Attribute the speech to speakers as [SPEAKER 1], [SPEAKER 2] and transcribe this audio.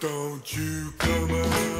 [SPEAKER 1] don't you come out?